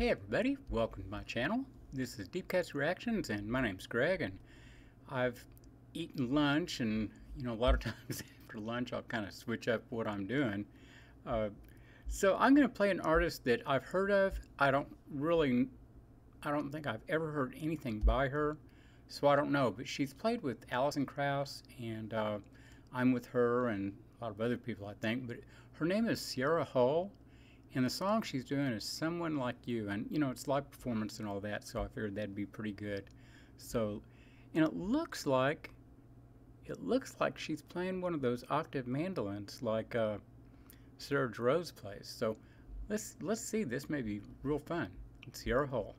Hey everybody, welcome to my channel. This is Deep Cuts Reactions and my name's Greg and I've eaten lunch and you know a lot of times after lunch I'll kind of switch up what I'm doing. Uh, so I'm going to play an artist that I've heard of. I don't really, I don't think I've ever heard anything by her, so I don't know. But she's played with Alison Krauss and uh, I'm with her and a lot of other people I think. But her name is Sierra Hull and the song she's doing is Someone Like You. And, you know, it's live performance and all that, so I figured that'd be pretty good. So, and it looks like, it looks like she's playing one of those octave mandolins like uh, Sarah Jarosz plays. So let's, let's see. This may be real fun. Sierra Hull.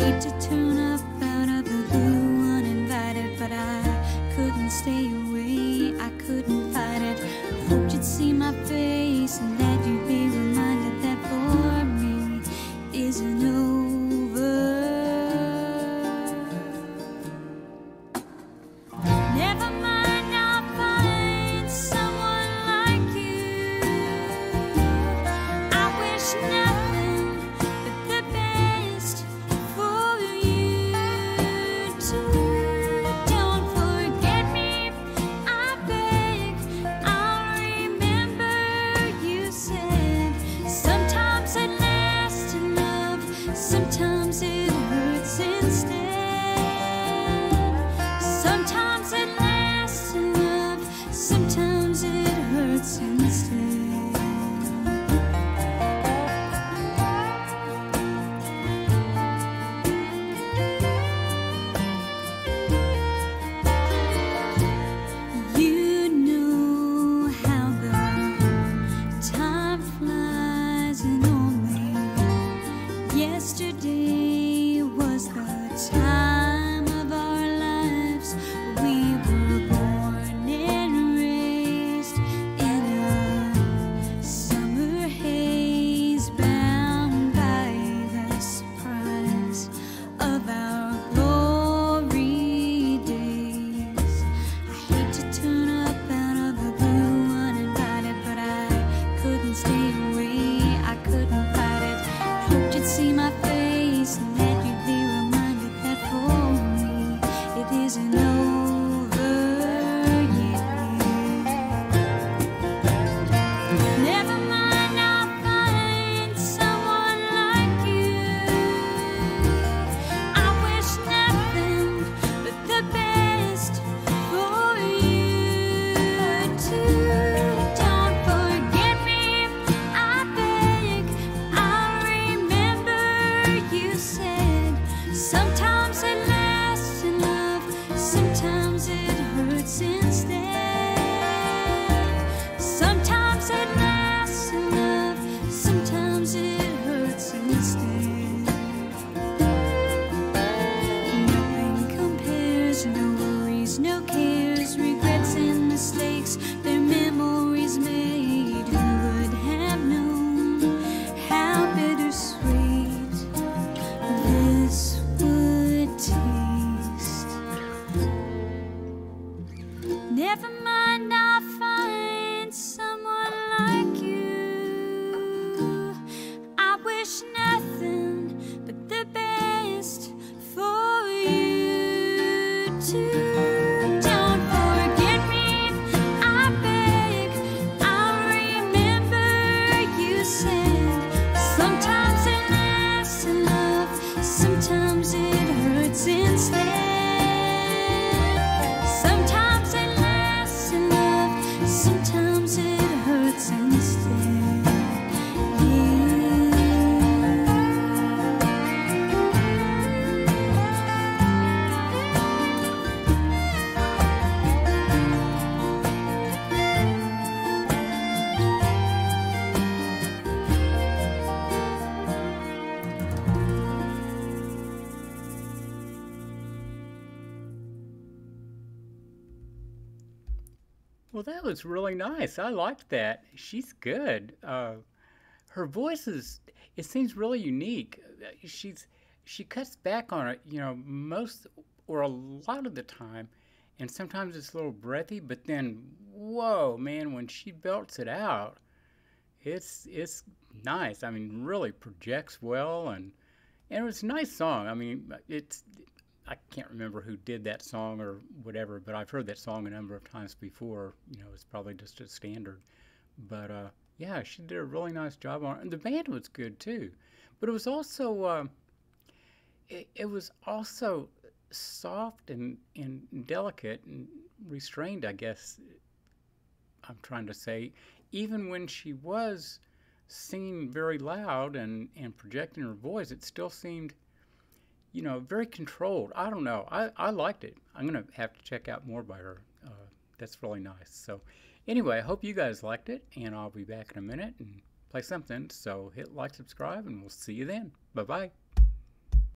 heat to turn. instant. Sometimes it lasts in love, sometimes it hurts instead. I Well, that was really nice. I liked that. She's good. Uh, her voice is, it seems really unique. She's, she cuts back on it, you know, most or a lot of the time, and sometimes it's a little breathy, but then, whoa, man, when she belts it out, it's it's nice. I mean, really projects well, and and it was a nice song. I mean, it's I can't remember who did that song or whatever, but I've heard that song a number of times before. You know, it's probably just a standard. But uh, yeah, she did a really nice job on it, and the band was good too. But it was also uh, it, it was also soft and, and delicate and restrained, I guess I'm trying to say, even when she was singing very loud and, and projecting her voice, it still seemed, you know, very controlled. I don't know. I, I liked it. I'm going to have to check out more by her. Uh, that's really nice. So, anyway, I hope you guys liked it, and I'll be back in a minute and play something. So, hit like, subscribe, and we'll see you then. Bye bye.